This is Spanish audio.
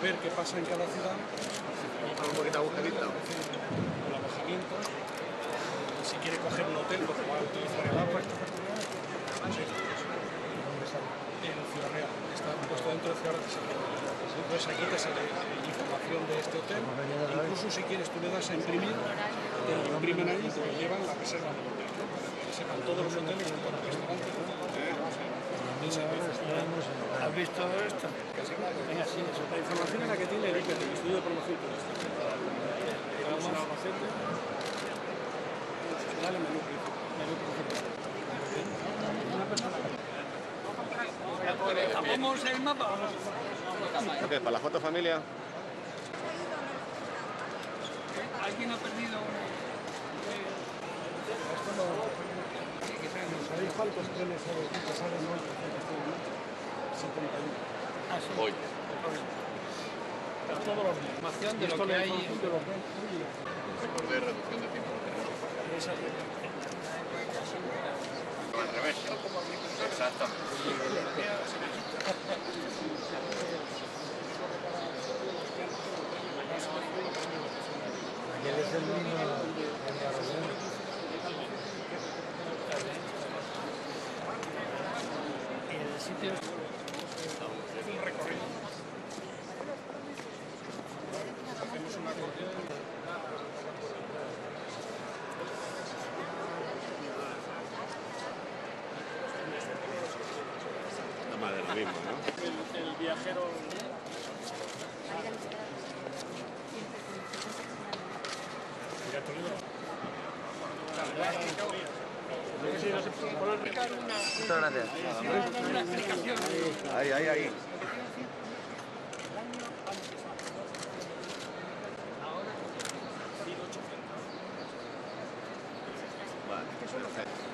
ver qué pasa en cada ciudad. Un poquito agujerito. El alojamiento. Si quiere coger un hotel, porque va a utilizar el agua. Sí. En Ciudad Real. Está puesto dentro de Ciudad Real. Entonces aquí te sale información de este hotel. Incluso si quieres tú le das a imprimir, te lo imprimen allí y te lo llevan la reserva del hotel. ¿no? Que sepan todos los hoteles, todos los restaurantes. ¿Has visto esto? Venga, sí, ¿Tapamos el mapa qué? ¿Para la foto familia? ¿Alguien ha perdido. ¿Sabéis cuántos trenes hay que salen hoy? 71. Ah, sí. Hoy. Todos los días. Información de Esto lo que hay... de reducción de tiempo. Al revés. Exactamente es el mismo en Barcelona. Y el sitio es... Es un recorrido. Hacemos una corriente. No más de lo mismo, ¿no? El, el viajero. Muchas gracias. Ahí, ahí, ahí. Vale, perfecto.